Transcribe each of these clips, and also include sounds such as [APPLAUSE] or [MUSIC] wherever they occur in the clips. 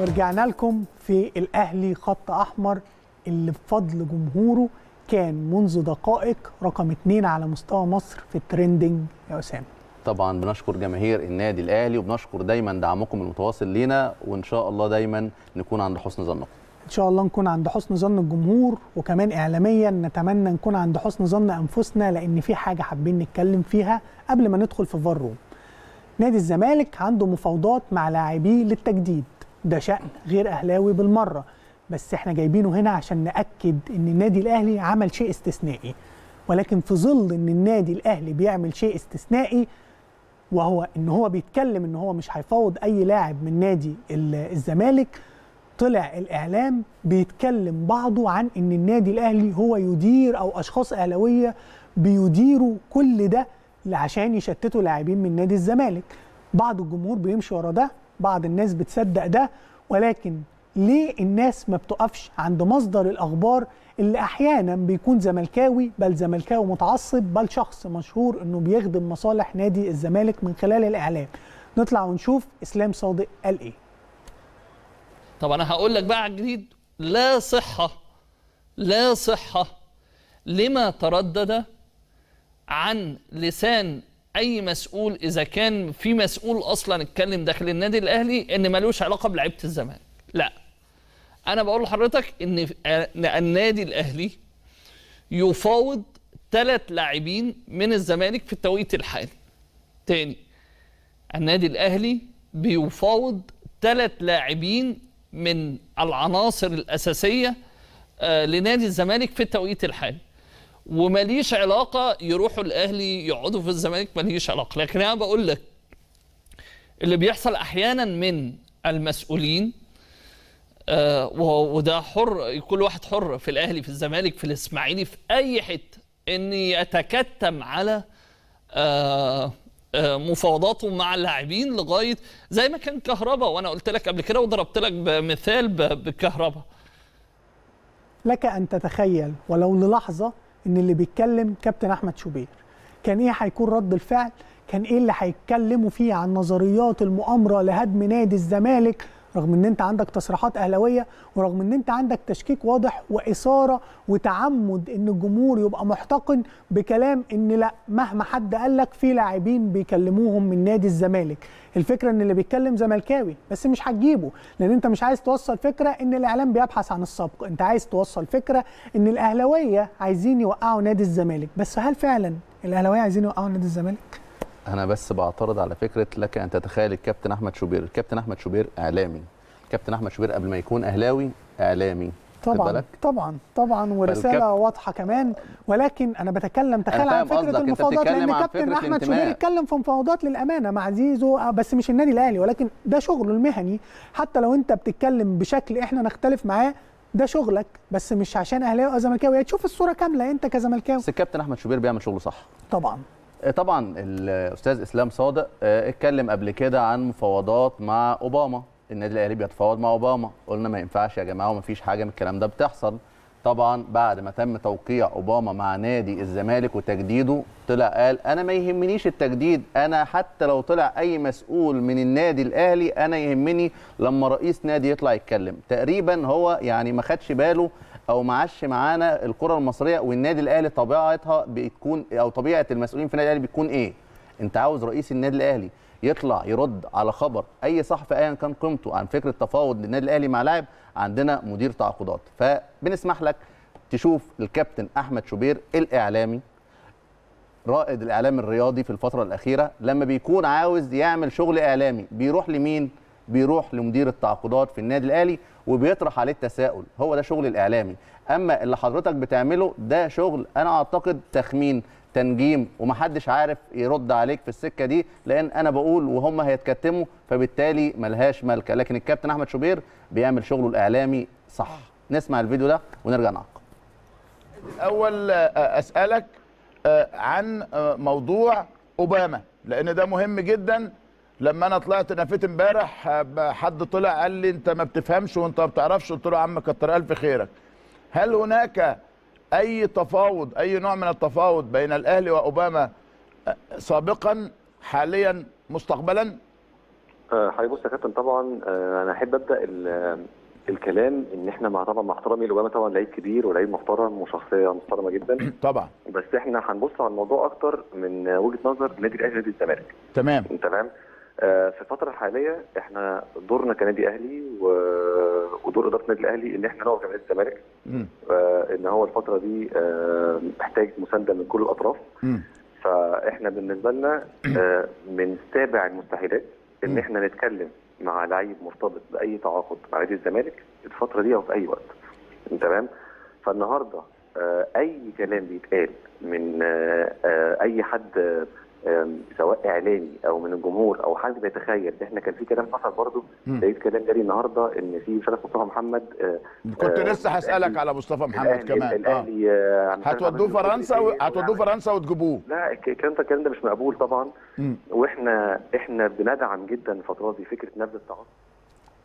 ورجعنا لكم في الأهلي خط أحمر اللي بفضل جمهوره كان منذ دقائق رقم اتنين على مستوى مصر في ال trending. يا أسامة. طبعا بنشكر جماهير النادي الأهلي وبنشكر دايما دعمكم المتواصل لينا وإن شاء الله دايما نكون عند حسن ظنكم. إن شاء الله نكون عند حسن ظن الجمهور وكمان اعلاميا نتمنى نكون عند حسن ظن أنفسنا لأن في حاجة حابين نتكلم فيها قبل ما ندخل في VAR room. نادي الزمالك عنده مفاوضات مع لاعبيه للتجديد. ده شأن غير أهلاوي بالمرة. بس إحنا جايبينه هنا عشان نأكد إن النادي الأهلي عمل شيء استثنائي. ولكن في ظل إن النادي الأهلي بيعمل شيء استثنائي وهو إن هو بيتكلم إن هو مش هيفاوض أي لاعب من نادي الزمالك طلع الإعلام بيتكلم بعضه عن إن النادي الأهلي هو يدير أو أشخاص أهلاوية بيديروا كل ده عشان يشتتوا لاعبين من نادي الزمالك. بعض الجمهور بيمشي ورا ده بعض الناس بتصدق ده ولكن ليه الناس ما بتقفش عند مصدر الأخبار اللي أحيانا بيكون زملكاوي بل زملكاوي متعصب بل شخص مشهور إنه بيخدم مصالح نادي الزمالك من خلال الإعلام. نطلع ونشوف إسلام صادق قال إيه. طب أنا هقول لك بقى على الجديد. لا صحة لا صحة. لما تردد عن لسان أي مسؤول إذا كان في مسؤول أصلا اتكلم داخل النادي الأهلي إن ملوش علاقة بلعيبة الزمالك. لا. أنا بقول لحضرتك إن النادي الأهلي يفاوض ثلاث لاعبين من الزمالك في التوقيت الحالي. تاني النادي الأهلي بيفاوض ثلاث لاعبين من العناصر الأساسية لنادي الزمالك في التوقيت الحالي. وماليش علاقة يروحوا الأهلي يقعدوا في الزمالك ماليش علاقة. لكن أنا بقول لك اللي بيحصل أحيانا من المسؤولين آه وده حر كل واحد حر في الأهلي في الزمالك في الإسماعيلي في أي حتة إن يتكتم على آه آه مفاوضاته مع اللاعبين لغاية زي ما كان كهربا وأنا قلت لك قبل كده وضربت لك بمثال بكهربا. لك أن تتخيل ولو للحظة إن اللي بيتكلم كابتن أحمد شوبير. كان إيه هيكون رد الفعل؟ كان إيه اللي هيتكلموا فيه عن نظريات المؤامرة لهدم نادي الزمالك رغم إن أنت عندك تصريحات أهلاوية ورغم إن أنت عندك تشكيك واضح وإثارة وتعمد إن الجمهور يبقى محتقن بكلام إن لأ مهما حد قال لك في لاعبين بيكلموهم من نادي الزمالك. الفكرة إن اللي بيتكلم زملكاوي بس مش هتجيبه لأن أنت مش عايز توصل فكرة إن الإعلام بيبحث عن السبق أنت عايز توصل فكرة إن الأهلاوية عايزين يوقعوا نادي الزمالك. بس هل فعلا الأهلاوية عايزين يوقعوا نادي الزمالك؟ أنا بس بعترض على فكرة لك أن تتخيل الكابتن أحمد شوبير. الكابتن أحمد شوبير إعلامي. الكابتن أحمد شوبير قبل ما يكون أهلاوي إعلامي. طبعا طبعا طبعا ورسالة. واضحة كمان. ولكن أنا بتكلم تخيل عن فكرة المفاوضات لأن كابتن أحمد. شوبير اتكلم في مفاوضات للأمانة مع زيزو بس مش النادي الأهلي. ولكن ده شغله المهني. حتى لو أنت بتتكلم بشكل إحنا نختلف معاه ده شغلك. بس مش عشان أهلاوي أو زملكاوي. تشوف الصورة كاملة أنت كزملكاوي. بس الكابتن أحمد شوبير بيعمل شغله صح. طبعا. آه، طبعا الأستاذ إسلام صادق آه، اتكلم قبل كده عن مفاوضات مع أوباما. النادي الأهلي بيتفاوض مع أوباما. قلنا ما ينفعش يا جماعة وما فيش حاجة من الكلام ده بتحصل. طبعا بعد ما تم توقيع أوباما مع نادي الزمالك وتجديده طلع قال أنا ما يهمنيش التجديد. أنا حتى لو طلع أي مسؤول من النادي الأهلي أنا يهمني لما رئيس نادي يطلع يتكلم. تقريبا هو يعني ما خدش باله أو ما عاش معانا الكرة المصرية والنادي الأهلي طبيعتها بتكون أو طبيعة المسؤولين في النادي الأهلي بتكون إيه؟ أنت عاوز رئيس النادي الأهلي يطلع يرد على خبر أي صحفي ايا كان قيمته عن فكرة تفاوض للنادي الأهلي مع لاعب عندنا مدير تعاقدات. فبنسمح لك تشوف الكابتن أحمد شوبير الإعلامي رائد الإعلام الرياضي في الفترة الأخيرة لما بيكون عاوز يعمل شغل إعلامي بيروح لمين؟ بيروح لمدير التعاقدات في النادي الأهلي وبيطرح عليه التساؤل. هو ده شغل الإعلامي. أما اللي حضرتك بتعمله ده شغل أنا أعتقد تخمين تنجيم ومحدش عارف يرد عليك في السكة دي لأن أنا بقول وهم هيتكتموا فبالتالي ملهاش ملكة. لكن الكابتن أحمد شوبير بيعمل شغله الإعلامي صح. نسمع الفيديو ده ونرجع نعقب. أول آه، أسألك آه، عن آه، موضوع أوباما لأن ده مهم جدا. لما أنا طلعت نفيت امبارح حد طلع قال لي انت ما بتفهمش وانت ما بتعرفش. قلت له يا عم كتر ألف خيرك. هل هناك أي تفاوض أي نوع من التفاوض بين الأهلي وأوباما سابقا حاليا مستقبلا؟ آه، حضرتك بص يا كابتن طبعا آه، أنا أحب أبدأ ال- الكلام إن إحنا مع طبعا مع احترامي لأوباما طبعا لعيب كبير ولعيب محترم وشخصية محترمة جدا. [CLEARS THROAT] طبعا. بس إحنا هنبص على الموضوع أكتر من وجهة نظر النادي الأهلي ونادي الزمالك. تمام. تمام في الفترة الحالية إحنا دورنا كنادي أهلي. ودور إدارة النادي الأهلي إن إحنا نقف جنب الزمالك. آه، إن هو الفترة دي آه، محتاج مساندة من كل الأطراف. فإحنا بالنسبة لنا آه، من سابع المستحيلات. إن إحنا نتكلم مع لعيب مرتبط بأي تعاقد مع نادي الزمالك الفترة دي أو في أي وقت تمام فالنهاردة آه، أي كلام بيتقال من آه، آه، أي حد آه، سواء إعلامي أو من الجمهور أو حد بيتخيل. إحنا كان في كلام حصل برضه. لقيت كلام جاري النهارده إن في مش عارف مصطفى محمد آه، كنت آه، لسه هسألك على مصطفى محمد الأهلي- كمان. آه. الأهلي آه، هتودوه فرنسا و... هتودوه فرنسا وتجيبوه. لا الك- الكلام ده الكلام ده مش مقبول طبعا. مم. وإحنا إحنا بندعم جدا الفترات دي فكرة نبذ التعاقد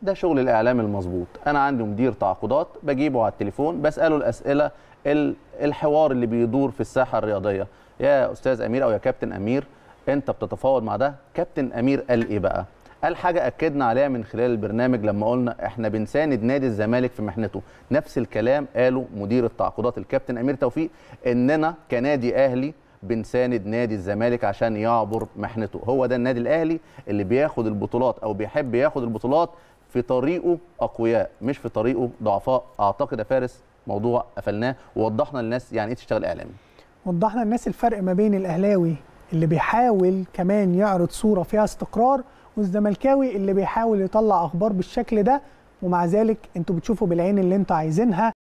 ده شغل الإعلام المظبوط. أنا عندي مدير تعاقدات بجيبه على التليفون بسأله الأسئلة ال- الحوار اللي بيدور في الساحة الرياضية. يا أستاذ أمير أو يا كابتن أمير أنت بتتفاوض مع ده؟ كابتن أمير قال إيه بقى؟ قال حاجة أكدنا عليها من خلال البرنامج لما قلنا إحنا بنساند نادي الزمالك في محنته. نفس الكلام قاله مدير التعاقدات الكابتن أمير توفيق إننا كنادي أهلي بنساند نادي الزمالك عشان يعبر محنته. هو ده النادي الأهلي اللي بياخد البطولات أو بيحب ياخد البطولات في طريقه أقوياء مش في طريقه ضعفاء. أعتقد يا فارس موضوع قفلناه ووضحنا للناس يعني إيه تشتغل إعلامي. وضحنا للناس الفرق ما بين الأهلاوي اللي بيحاول كمان يعرض صورة فيها استقرار والزملكاوي اللي بيحاول يطلع أخبار بالشكل ده ومع ذلك أنتوا بتشوفوا بالعين اللي أنتوا عايزينها.